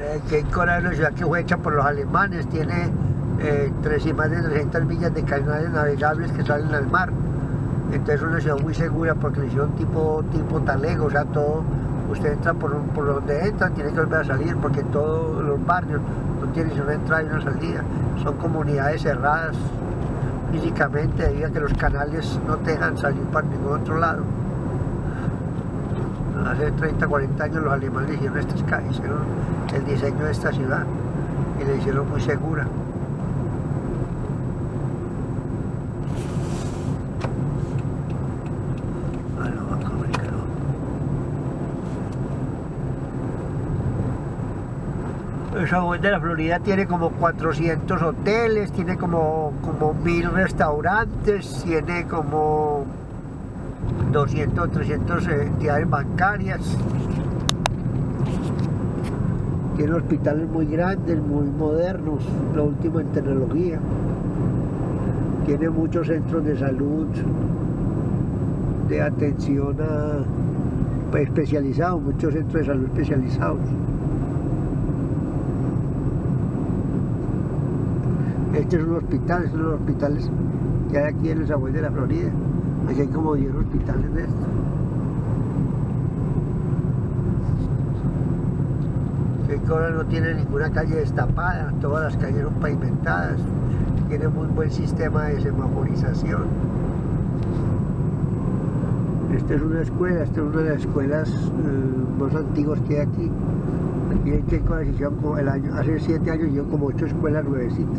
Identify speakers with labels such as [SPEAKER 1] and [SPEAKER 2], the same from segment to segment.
[SPEAKER 1] Eh, Cape Coral es una ciudad que fue hecha por los alemanes, tiene eh, tres y más de 300 millas de canales navegables que salen al mar. Entonces es una ciudad muy segura porque le hicieron tipo, tipo talego, o sea, todo, usted entra por, por donde entra, tiene que volver a salir porque todos los barrios no tienen una entrada y una salida. Son comunidades cerradas físicamente debido a que los canales no te dejan salir para ningún otro lado. Hace 30, 40 años los alemanes hicieron estas calles, hicieron el diseño de esta ciudad y la hicieron muy segura. Ah, no, Banco Americano. El Sabor de la Florida tiene como 400 hoteles, tiene como, como 1000 restaurantes, tiene como 200 300 entidades bancarias. Tiene hospitales muy grandes, muy modernos, lo último en tecnología. Tiene muchos centros de salud, de atención pues, especializados, muchos centros de salud especializados. Este es un hospital, es uno de los hospitales que hay aquí en el Samuel de la Florida. Aquí hay como 10 hospitales de estos. Que ahora no tiene ninguna calle destapada, todas las calles son pavimentadas, tiene muy buen sistema de semaforización. Esta es una escuela, esta es una de las escuelas eh, más antiguas que hay aquí. En Keiko hicieron como el año, hace siete años hicieron como ocho escuelas nuevecitas.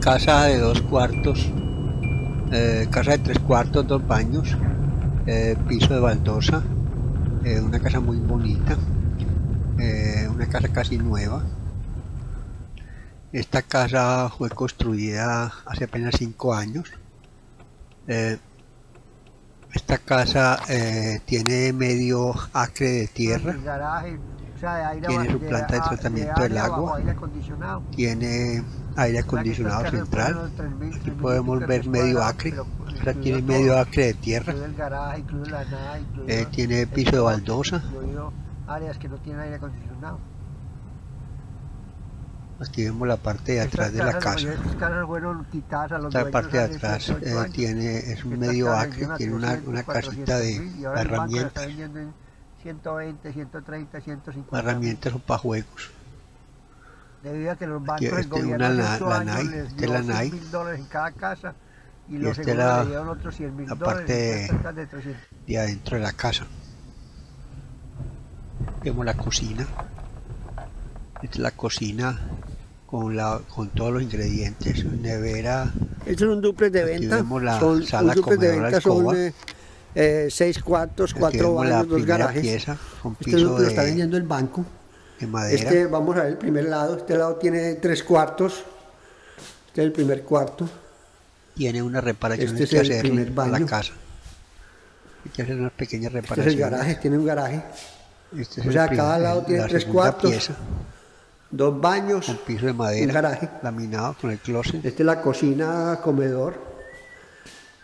[SPEAKER 2] casa de dos cuartos, eh, casa de tres cuartos, dos baños, eh, piso de baldosa, eh, una casa muy bonita, eh, una casa casi nueva. Esta casa fue construida hace apenas cinco años. Eh, esta casa tiene medio acre de tierra,
[SPEAKER 1] garaje, o sea, de aire
[SPEAKER 2] Tiene su planta de tratamiento
[SPEAKER 1] de
[SPEAKER 2] del agua. tiene aire acondicionado central. Aquí podemos ver medio acre, ahora tiene medio acre de tierra. Eh, tiene piso de baldosa.
[SPEAKER 1] Áreas que no tienen aire acondicionado.
[SPEAKER 2] Aquí vemos la parte de atrás de la casa. Esta parte de atrás
[SPEAKER 1] 7, 8
[SPEAKER 2] eh, tiene, es un medio acre, tiene una,
[SPEAKER 1] 300,
[SPEAKER 2] una
[SPEAKER 1] 400
[SPEAKER 2] casita de herramientas.
[SPEAKER 1] vendiendo en 120, 130, 150.
[SPEAKER 2] Las herramientas son para juegos.
[SPEAKER 1] Debido a que los bancos,
[SPEAKER 2] este
[SPEAKER 1] el
[SPEAKER 2] es
[SPEAKER 1] gobierno
[SPEAKER 2] una
[SPEAKER 1] hace
[SPEAKER 2] la-
[SPEAKER 1] 8
[SPEAKER 2] la
[SPEAKER 1] años
[SPEAKER 2] NAI,
[SPEAKER 1] les
[SPEAKER 2] este
[SPEAKER 1] dio
[SPEAKER 2] es la
[SPEAKER 1] 100
[SPEAKER 2] NAI.
[SPEAKER 1] mil dólares en cada casa y
[SPEAKER 2] Y
[SPEAKER 1] los
[SPEAKER 2] este
[SPEAKER 1] seguros le dieron otros 100 mil
[SPEAKER 2] la
[SPEAKER 1] dólares.
[SPEAKER 2] parte
[SPEAKER 1] de 300.
[SPEAKER 2] de adentro de la casa. Vemos la cocina. Esta es la cocina con, la, con todos los ingredientes. Nevera,
[SPEAKER 1] Este es un duplex de
[SPEAKER 2] Aquí
[SPEAKER 1] venta.
[SPEAKER 2] vemos la
[SPEAKER 1] son,
[SPEAKER 2] sala
[SPEAKER 1] un duplex de venta son
[SPEAKER 2] alcoba.
[SPEAKER 1] eh, eh, seis cuartos, cuatro baños, dos garajes.
[SPEAKER 2] pieza con
[SPEAKER 1] Este
[SPEAKER 2] piso
[SPEAKER 1] duplex lo está
[SPEAKER 2] de,
[SPEAKER 1] vendiendo el banco.
[SPEAKER 2] De madera.
[SPEAKER 1] Este, vamos a ver el primer lado. Este lado tiene tres cuartos. Este es el primer cuarto.
[SPEAKER 2] Tiene unas reparaciones
[SPEAKER 1] Este es
[SPEAKER 2] que
[SPEAKER 1] el primer
[SPEAKER 2] a la
[SPEAKER 1] baño.
[SPEAKER 2] casa. Hay que hacer unas pequeñas
[SPEAKER 1] Este es el
[SPEAKER 2] reparaciones.
[SPEAKER 1] garaje, tiene un garaje.
[SPEAKER 2] Este es
[SPEAKER 1] O sea, cada lado tiene
[SPEAKER 2] la
[SPEAKER 1] tres cuartos.
[SPEAKER 2] pieza,
[SPEAKER 1] Dos baños.
[SPEAKER 2] con piso de
[SPEAKER 1] Un
[SPEAKER 2] madera,
[SPEAKER 1] garaje.
[SPEAKER 2] laminado con el closet.
[SPEAKER 1] Esta es la cocina, comedor.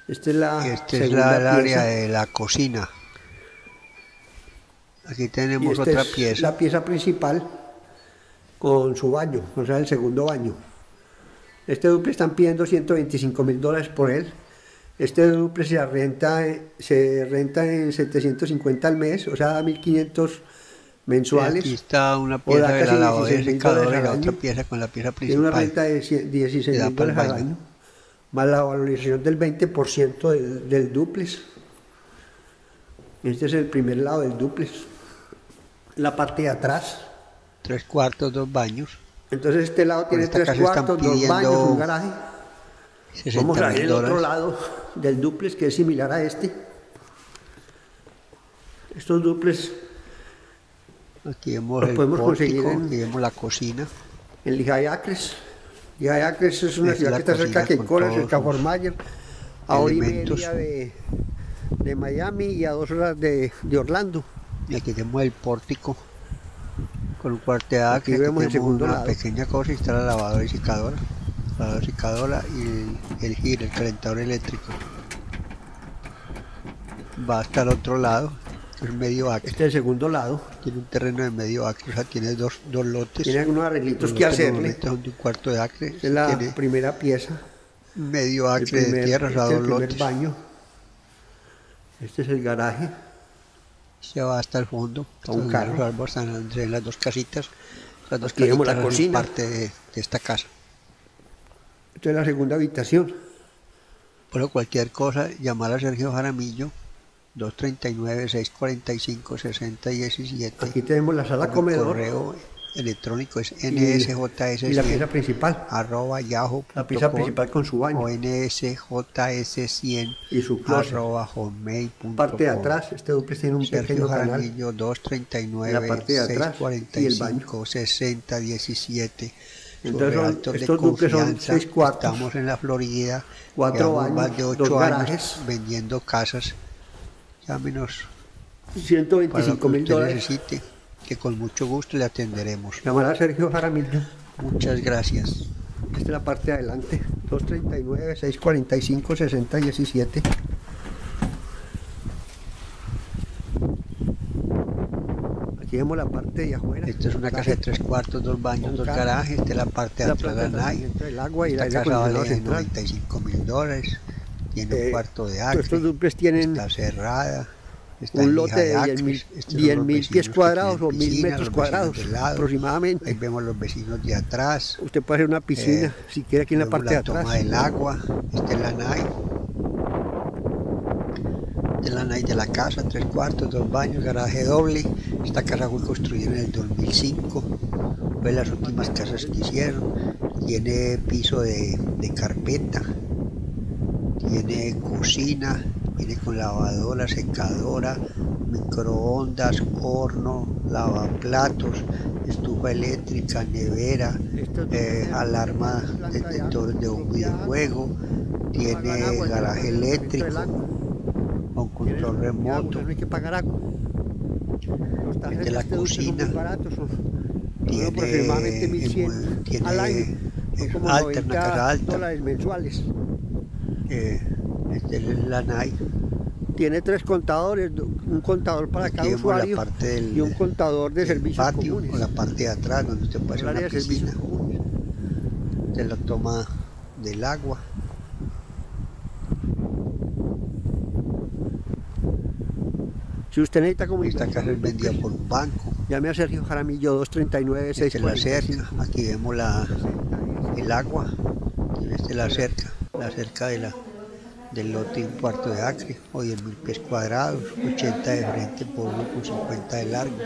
[SPEAKER 1] Esta es la
[SPEAKER 2] Este es la, el área de la cocina. Aquí
[SPEAKER 1] Y
[SPEAKER 2] tenemos
[SPEAKER 1] esta
[SPEAKER 2] otra
[SPEAKER 1] es
[SPEAKER 2] pieza.
[SPEAKER 1] la pieza principal con su baño, o sea, el segundo baño. Este duple están pidiendo 125 mil dólares por él. Este duple se renta, se renta en 750 al mes, o sea, 1500 mensuales.
[SPEAKER 2] Aquí está una pieza de la lavadora y
[SPEAKER 1] 16.000
[SPEAKER 2] secadora y
[SPEAKER 1] dólares
[SPEAKER 2] la
[SPEAKER 1] al
[SPEAKER 2] otra pieza con la pieza
[SPEAKER 1] Tiene una
[SPEAKER 2] principal.
[SPEAKER 1] renta de 100 16
[SPEAKER 2] Le da
[SPEAKER 1] mil dólares al año, más la valorización del 20% del, del duplex. Este es el primer lado del duplex. La parte de atrás.
[SPEAKER 2] Tres cuartos, dos baños.
[SPEAKER 1] Entonces este lado tiene tres cuartos, dos baños, un garaje. Vamos a
[SPEAKER 2] 60
[SPEAKER 1] ver el otro lado del duplex que es similar a este. Estos duplex
[SPEAKER 2] Aquí vemos
[SPEAKER 1] Los
[SPEAKER 2] el
[SPEAKER 1] podemos
[SPEAKER 2] pórtico,
[SPEAKER 1] conseguir en-
[SPEAKER 2] aquí vemos la cocina.
[SPEAKER 1] en Lijayacres. Lijayacres es una
[SPEAKER 2] Es
[SPEAKER 1] ciudad que está cerca de
[SPEAKER 2] todos
[SPEAKER 1] cerca de Myers, a hora y media de, de Miami y a dos horas de, de Orlando.
[SPEAKER 2] Y aquí tenemos el pórtico con un cuarto de
[SPEAKER 1] Aquí
[SPEAKER 2] acre.
[SPEAKER 1] vemos el
[SPEAKER 2] tenemos
[SPEAKER 1] segundo
[SPEAKER 2] una
[SPEAKER 1] lado.
[SPEAKER 2] pequeña cosa y está la lavadora y secadora. La lavadora y secadora y el, el giro, el calentador eléctrico. Va hasta el otro lado, que es medio acre.
[SPEAKER 1] Este es el segundo lado.
[SPEAKER 2] Tiene un terreno de medio acre, o sea, tiene dos, dos lotes.
[SPEAKER 1] Tiene algunos arreglitos que hacerle.
[SPEAKER 2] de un cuarto de acre.
[SPEAKER 1] Esta es la
[SPEAKER 2] tiene
[SPEAKER 1] primera pieza.
[SPEAKER 2] medio
[SPEAKER 1] El
[SPEAKER 2] acre de
[SPEAKER 1] primer,
[SPEAKER 2] tierra, o sea,
[SPEAKER 1] este es
[SPEAKER 2] dos
[SPEAKER 1] el primer
[SPEAKER 2] lotes.
[SPEAKER 1] baño. Este es el garaje.
[SPEAKER 2] Se va hasta el fondo.
[SPEAKER 1] A un carro.
[SPEAKER 2] Están entre las dos casitas. Las dos
[SPEAKER 1] la
[SPEAKER 2] casitas hacen
[SPEAKER 1] cocina.
[SPEAKER 2] parte de, de esta casa.
[SPEAKER 1] Esta es la segunda habitación.
[SPEAKER 2] Por cualquier cosa, llamar a Sergio Jaramillo, 239-645-6017.
[SPEAKER 1] Aquí tenemos la sala comedor
[SPEAKER 2] correo electrónico es
[SPEAKER 1] y, y la pieza
[SPEAKER 2] nsjs100
[SPEAKER 1] principal.
[SPEAKER 2] arroba yahoo
[SPEAKER 1] La pieza principal con su baño
[SPEAKER 2] o nsjs100
[SPEAKER 1] y su closet.
[SPEAKER 2] arroba hotmail.com.
[SPEAKER 1] Parte de atrás, este duplex tiene un
[SPEAKER 2] Sergio
[SPEAKER 1] pequeño canal.
[SPEAKER 2] Jaramillo 239
[SPEAKER 1] En la parte de atrás y el baño.
[SPEAKER 2] 645 6017
[SPEAKER 1] Entonces son- estos duplex son seis cuartos,
[SPEAKER 2] Estamos en la Florida.
[SPEAKER 1] cuatro baños,
[SPEAKER 2] más de ocho años
[SPEAKER 1] garajes.
[SPEAKER 2] vendiendo casas. Llámenos para lo que
[SPEAKER 1] 125 mil dólares.
[SPEAKER 2] necesite, que con mucho gusto le atenderemos.
[SPEAKER 1] Llamar a Sergio Jaramillo.
[SPEAKER 2] Muchas gracias.
[SPEAKER 1] Esta es la parte de adelante. 239-645-6017. Aquí vemos la parte de afuera.
[SPEAKER 2] Esta es una casa de tres cuartos, dos baños, dos garajes. Esta es la parte de
[SPEAKER 1] la
[SPEAKER 2] atrás de la
[SPEAKER 1] del agua y el aire
[SPEAKER 2] casa vale
[SPEAKER 1] central.
[SPEAKER 2] 95 mil dólares. Tiene
[SPEAKER 1] Eh,
[SPEAKER 2] un cuarto de acre.
[SPEAKER 1] estos duplex tienen
[SPEAKER 2] Está cerrada. Está
[SPEAKER 1] un lote de
[SPEAKER 2] acres.
[SPEAKER 1] 10.000
[SPEAKER 2] Estos son
[SPEAKER 1] 10.000
[SPEAKER 2] los
[SPEAKER 1] pies cuadrados o 1.000
[SPEAKER 2] piscina,
[SPEAKER 1] metros cuadrados
[SPEAKER 2] lado. Ahí
[SPEAKER 1] aproximadamente.
[SPEAKER 2] vemos los vecinos de atrás.
[SPEAKER 1] Usted puede hacer una piscina
[SPEAKER 2] Eh,
[SPEAKER 1] si quiere aquí en la parte de
[SPEAKER 2] toma
[SPEAKER 1] atrás.
[SPEAKER 2] del agua. Esta es la nave. Esta es la nave de la casa, tres cuartos, dos baños, garaje doble. Esta casa fue construida en el 2005. Fue de las últimas casas que hicieron. Tiene piso de, de carpeta. Tiene cocina. Viene con lavadora, secadora, microondas, horno, lavaplatos, estufa eléctrica, nevera, eh, alarma, detector de
[SPEAKER 1] propia
[SPEAKER 2] fuego, tiene garaje eléctrico con control remoto,
[SPEAKER 1] de
[SPEAKER 2] la cocina. tiene,
[SPEAKER 1] aproximadamente 1.100
[SPEAKER 2] tiene
[SPEAKER 1] al año. Son
[SPEAKER 2] es
[SPEAKER 1] como
[SPEAKER 2] alta,
[SPEAKER 1] 90
[SPEAKER 2] una casa alta,
[SPEAKER 1] dólares mensuales.
[SPEAKER 2] eh, esta es la NAI,
[SPEAKER 1] Tiene tres contadores, un contador para cada
[SPEAKER 2] vemos la
[SPEAKER 1] usuario
[SPEAKER 2] parte del-
[SPEAKER 1] y un contador de servicios
[SPEAKER 2] patio,
[SPEAKER 1] comunes.
[SPEAKER 2] o la parte de atrás donde usted puede hacer una piscina, de la toma del agua,
[SPEAKER 1] Si usted necesita
[SPEAKER 2] esta
[SPEAKER 1] comunicación,
[SPEAKER 2] casa es vendida por un banco,
[SPEAKER 1] llame a Sergio Jaramillo 239
[SPEAKER 2] esta es la
[SPEAKER 1] 645
[SPEAKER 2] cerca, aquí vemos la, el agua, esta es la cerca, la cerca de la, del lote un cuarto de acre o 10 mil pies cuadrados, 80 de frente por 1,50 de largo,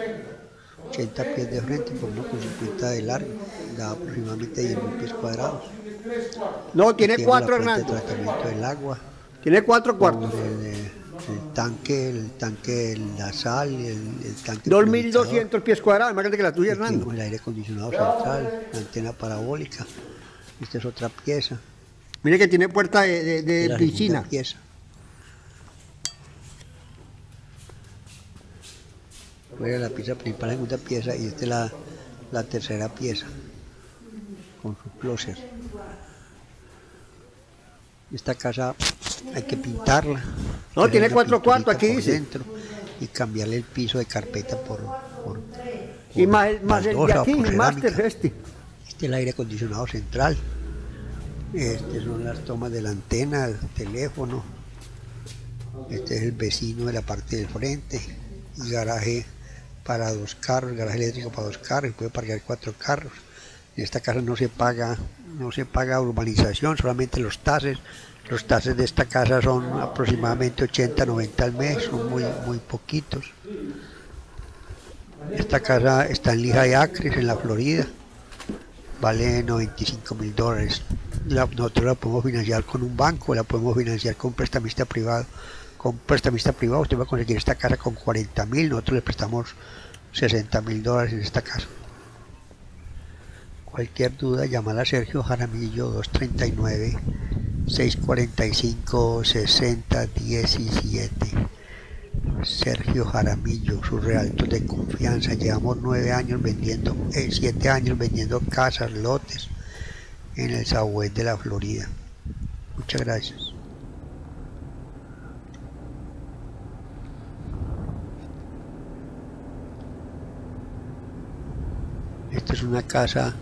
[SPEAKER 2] 80 pies de frente por 1,50 de largo, da aproximadamente 10 mil pies cuadrados.
[SPEAKER 1] No, tiene cuatro,
[SPEAKER 2] de
[SPEAKER 1] Hernando.
[SPEAKER 2] tratamiento del agua,
[SPEAKER 1] Tiene cuatro cuartos.
[SPEAKER 2] el, eh, el tanque, el tanque la sal, el, el tanque purificador.
[SPEAKER 1] 2.200 pies cuadrados, más grande que la tuya, Hernando.
[SPEAKER 2] el aire acondicionado central, la antena parabólica. Esta es otra pieza.
[SPEAKER 1] Mire que tiene puerta de, de- de piscina.
[SPEAKER 2] pieza. Fuera la pieza principal, la segunda pieza, y esta es la, la tercera pieza, con su closet. Esta casa hay que pintarla.
[SPEAKER 1] No, tiene cuatro cuartos, aquí dice.
[SPEAKER 2] dentro, y cambiarle el piso de carpeta por, por,
[SPEAKER 1] Y más, más el de aquí, el máster este.
[SPEAKER 2] Este es el aire acondicionado central. Estas son las tomas de la antena, el teléfono. Este es el vecino de la parte del frente. Y garaje para dos carros, garaje eléctrico para dos carros, puede parquear cuatro carros. En esta casa no se paga, no se paga urbanización, solamente los tases. Los tases de esta casa son aproximadamente 80, 90 al mes, son muy, muy poquitos. Esta casa está en Lija de Acres, en la Florida. Vale 95 mil dólares. nosotros la podemos financiar con un banco, la podemos financiar con un prestamista privado. Con un prestamista privado usted va a conseguir esta casa con 40 mil, nosotros le prestamos 60 mil dólares en esta casa. Cualquier duda, llamar a Sergio Jaramillo 239 645 60 17. Sergio Jaramillo, su realto de confianza. Llevamos nueve años vendiendo, eh, siete años vendiendo casas, lotes en el Southwest de la Florida. Muchas gracias. Esta es una casa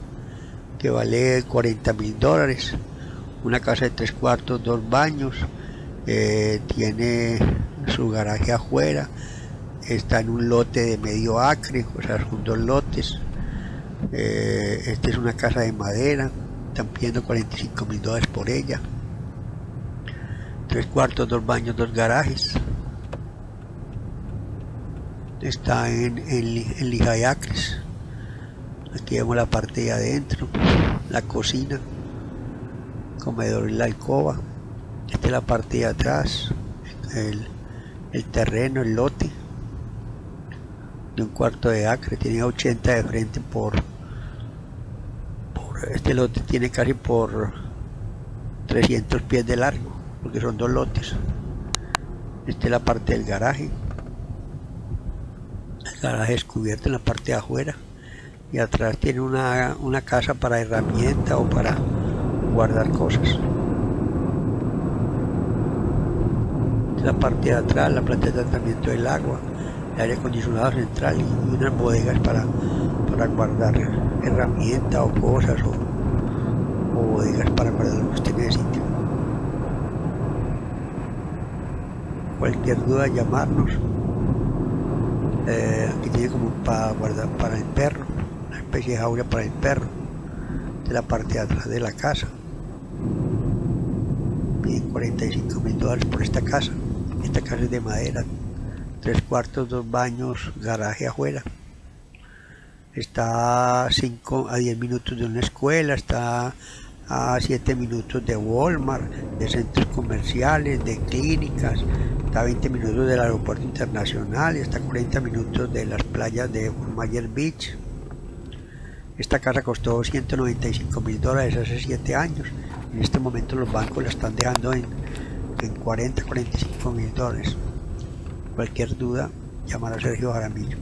[SPEAKER 2] que vale 40 mil dólares. Una casa de tres cuartos, dos baños. Eh, tiene su garaje afuera. Está en un lote de medio acre, o sea, son dos lotes. Eh, esta es una casa de madera. Están pidiendo 45 mil dólares por ella. Tres cuartos, dos baños, dos garajes. Está en, en, en Lijayacres. Aquí vemos la parte de adentro, la cocina, comedor y la alcoba. Esta es la parte de atrás, el, terreno, el lote de un cuarto de acre. Tiene 80 de frente por, este lote tiene casi por 300 pies de largo, porque son dos lotes. Esta es la parte del garaje. El garaje es cubierto en la parte de afuera y atrás tiene una, casa para herramienta o para guardar cosas. La parte de atrás, la planta de tratamiento del agua, el aire acondicionado central y unas bodegas para, para guardar herramientas o cosas o, bodegas para guardar lo que usted necesite. Cualquier duda llamarnos. Eh, aquí tiene como para guardar para el perro especie de jaula para el perro de la parte de atrás de la casa. Piden 45 mil dólares por esta casa. Esta casa es de madera, tres cuartos, dos baños, garaje afuera. Está a 5 a 10 minutos de una escuela, está a 7 minutos de Walmart, de centros comerciales, de clínicas, está a 20 minutos del aeropuerto internacional está a 40 minutos de las playas de Mayer Beach. Esta casa costó 195 mil dólares hace 7 años. En este momento los bancos la están dejando en, 40, 45 mil dólares. Cualquier duda, llamar a Sergio Jaramillo.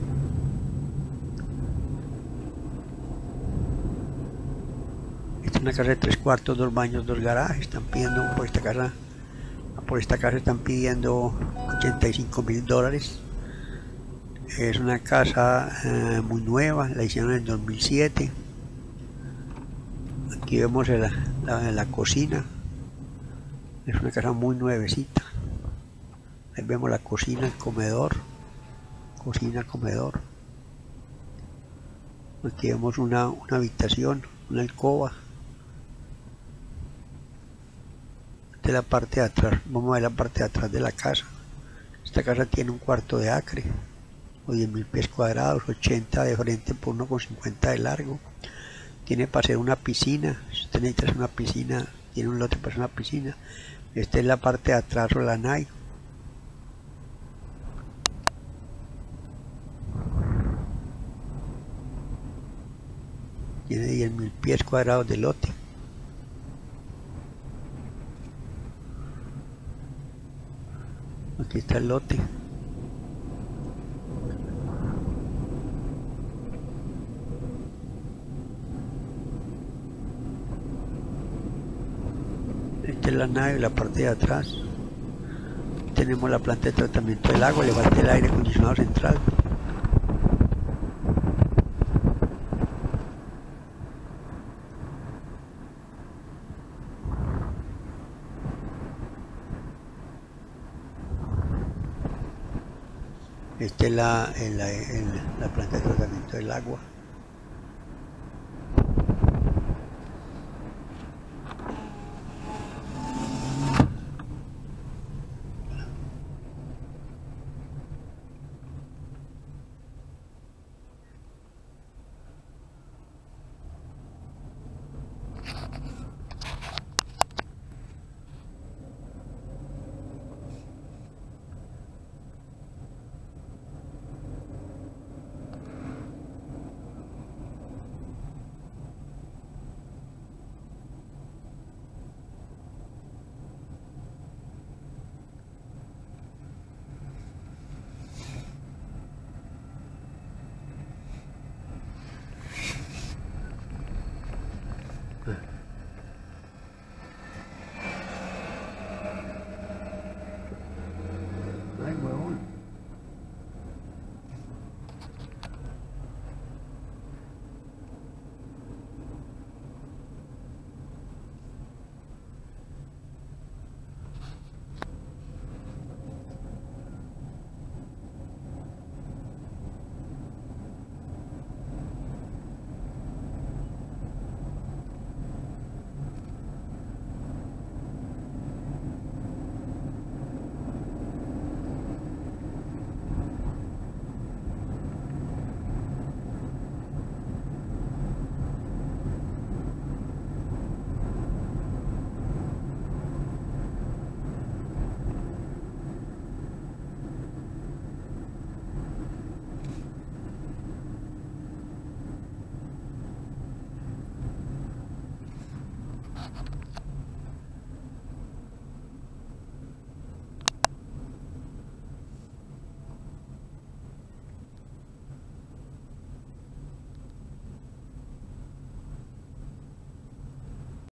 [SPEAKER 2] Esta es una casa de 3 cuartos, 2 baños, 2 garajes. Están pidiendo por esta casa, por esta casa están pidiendo 85 mil dólares. Es una casa eh, muy nueva, la hicieron en el 2007. Aquí vemos la, la, cocina. Es una casa muy nuevecita. Ahí vemos la cocina, el comedor. Cocina, comedor. Aquí vemos una, habitación, una alcoba. De la parte de atrás, vamos a ver la parte de atrás de la casa. Esta casa tiene un cuarto de acre o 10.000 pies cuadrados, 80 de frente por 1,50 de largo. Tiene para hacer una piscina, si usted necesita una piscina, tiene un lote para hacer una piscina. Esta es la parte de atrás o la NAI. Tiene 10.000 pies cuadrados de lote. Aquí está el lote. La nave, la parte de atrás. Tenemos la planta de tratamiento del agua, le falta el aire acondicionado central. Esta es la, la planta de tratamiento del agua.